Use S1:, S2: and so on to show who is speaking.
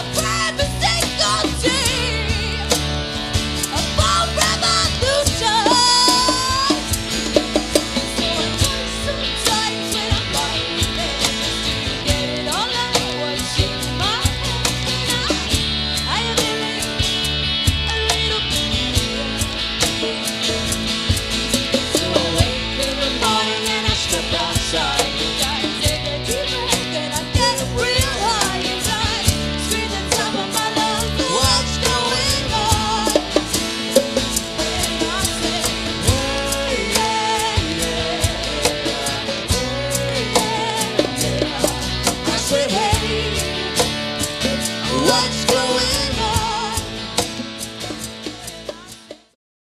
S1: I pray.